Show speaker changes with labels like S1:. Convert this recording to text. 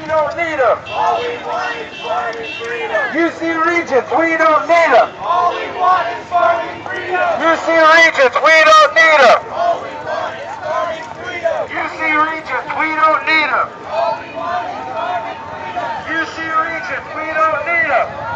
S1: we don't need them. All we want is farming freedom.
S2: UC Regents, we don't need them.
S1: All we want is farming freedom.
S2: UC Regents, we don't need them.
S1: All we want is farming freedom.
S2: UC Regents, we don't need them.
S1: All we want is farming freedom.
S2: UC Regents, we don't need them.